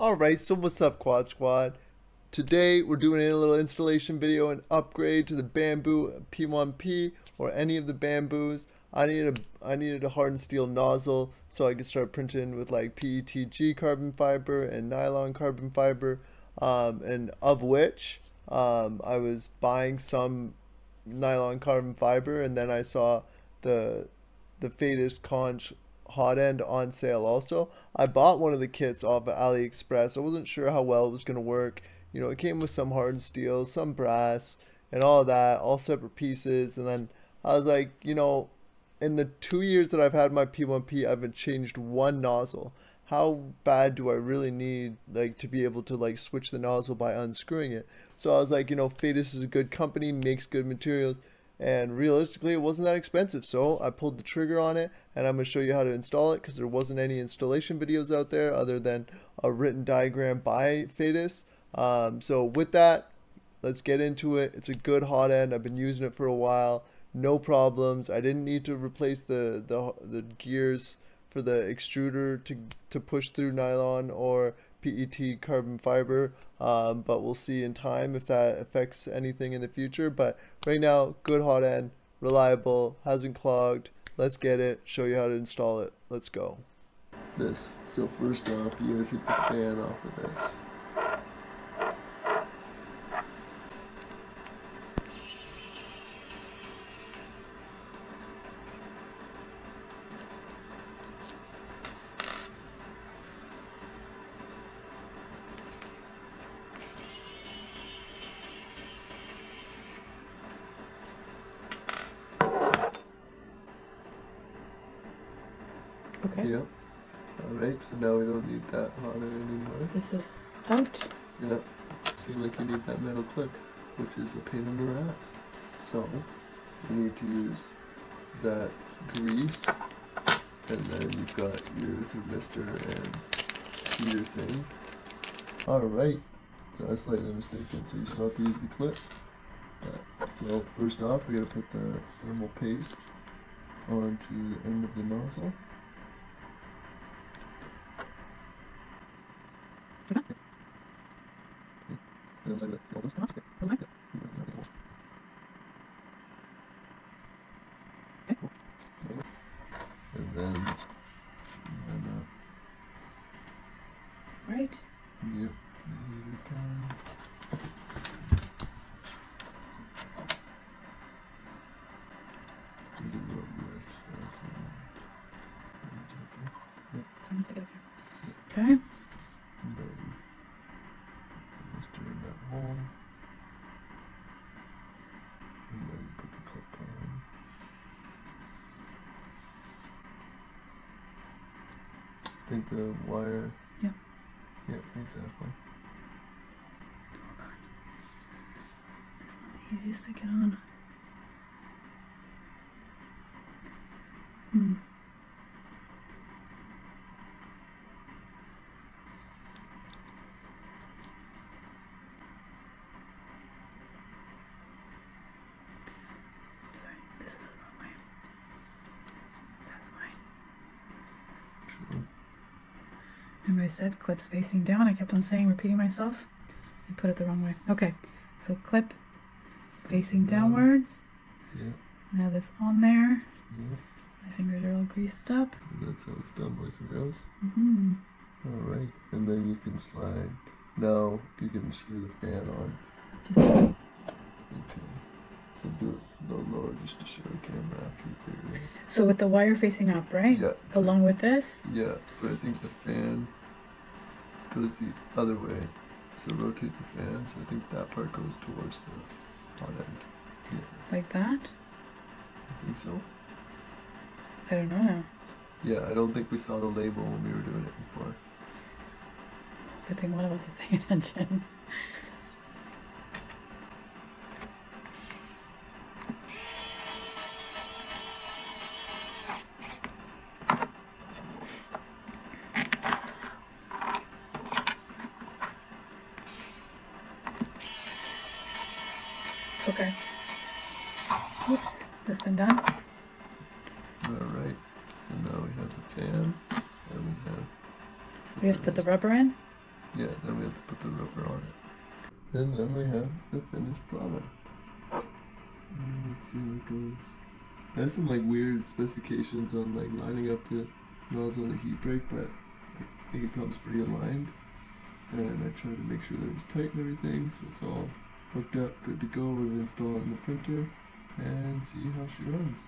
Alright, so what's up Quad Squad? Today we're doing a little installation video and upgrade to the Bambu P1P or any of the Bambus. I needed a I needed a hardened steel nozzle so I could start printing with like PETG carbon fiber and nylon carbon fiber um, and of which um, I was buying some nylon carbon fiber and then I saw the the Phaetus conch hot end on sale also. I bought one of the kits off of AliExpress. I wasn't sure how well it was going to work. You know, it came with some hardened steel, some brass, and all that, all separate pieces. And then I was like, you know, in the two years that I've had my P1P, I haven't changed one nozzle. How bad do I really need, like, to be able to, like, switch the nozzle by unscrewing it? So I was like, you know, Phaetus is a good company, makes good materials and realistically it wasn't that expensive. So I pulled the trigger on it and I'm going to show you how to install it because there wasn't any installation videos out there other than a written diagram by Phaetus. Um, so with that let's get into it. It's a good hot end. I've been using it for a while. No problems. I didn't need to replace the the, the gears for the extruder to, to push through nylon or PET carbon fiber, um, but we'll see in time if that affects anything in the future. But right now, good hot end, reliable, hasn't clogged. Let's get it, show you how to install it. Let's go. This. So first off, you gotta take the fan off of this. Okay. Yep. Alright, so now we don't need that hot end anymore. This is out. Yep. Seems like you need that metal clip, which is a pain in the ass. So, you need to use that grease, and then you've got your thermistor and heater thing. Alright, so I slightly mistaken, so you still have to use the clip. Uh, so first off, we gotta put the thermal paste onto the end of the nozzle. And then, and then, Right. uh, yep, the heater time. You can go with stuff, uh, Yep, So I'm gonna take it up here. Okay. and then thermistor in that hole. And then put the clip on. I think the wire. Yeah. Yep, exactly. It's not the easiest to get on. Hmm. Sorry, this is the wrong way. That's fine. True. Remember I said clips facing down? I kept on saying, repeating myself. I put it the wrong way. Okay, so clip facing Down. downwards. Yeah, Now this on there. yeah. My fingers are all greased up. And that's how it's done, boys and girls. Mm -hmm. Alright, and then you can slide. Now you can screw the fan on. Just Okay. So do it a little lower just to show the camera after you figure it out. so with the wire facing up, right? Yeah, Along with this. yeah, but I think the fan goes the other way. So rotate the fan, so I think that part goes towards the hot end. Yeah, Like that? I think so. I don't know. Yeah, I don't think we saw the label when we were doing it before. Good thing one of us was paying attention. Okay. Oops, this been done? Alright, so now we have the pan, and we have We have to put the rubber in? Yeah, then we have to put the rubber on it. And then we have the finished product. And let's see how it goes. It has some like weird specifications on like lining up the nozzle and the heat break, but I think it comes pretty aligned. And I tried to make sure that it was tight and everything, so it's all hooked up, good to go. We're gonna install it in the printer and see how she runs.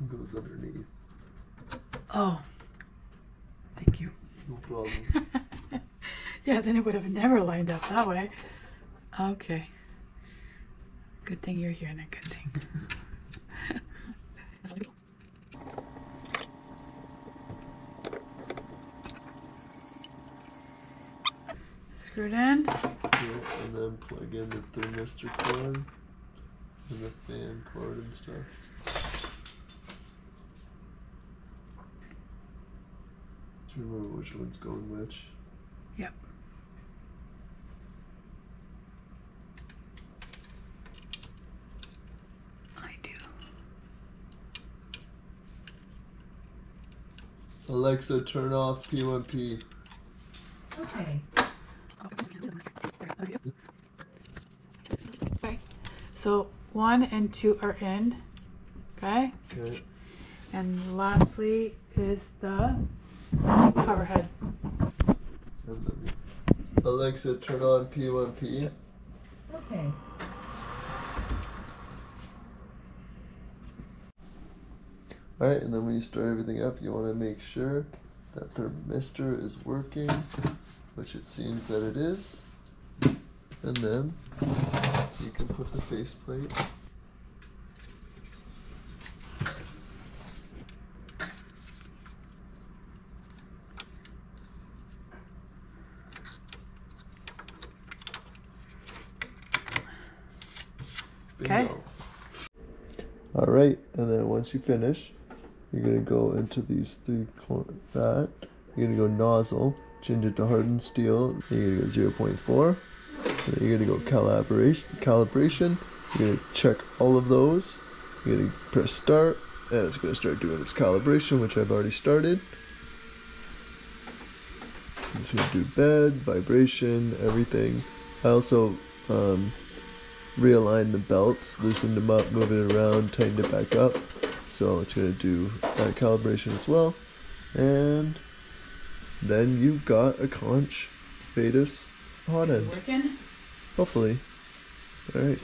It goes underneath. Oh, thank you. No problem. yeah, then it would have never lined up that way. Okay. Good thing you're here, and a good thing. Screwed in. Yeah, and then plug in the thermistor cord and the fan cord and stuff. Do you remember which one's going which? Yep. I do. Alexa, turn off P1P. Okay. Okay. So one and two are in. Okay. Okay. And lastly is the cover head. Alexa, turn on P1P. Okay. Alright, and then when you start everything up, you want to make sure that the thermistor is working, which it seems that it is. And then you can put the faceplate. Okay. All right, and then once you finish, you're gonna go into these three corner that. You're gonna go nozzle, change it to hardened steel. You're gonna go 0.4. Then you're gonna go calibration. Calibration. You're gonna check all of those. You're gonna press start, and it's gonna start doing its calibration, which I've already started. It's gonna do bed, vibration, everything. I also um, realign the belts, loosened them up, moving it around, tightened it back up. So it's to do that calibration as well. And then you've got a conch Phaetus hot end. Working. Hopefully. Alright.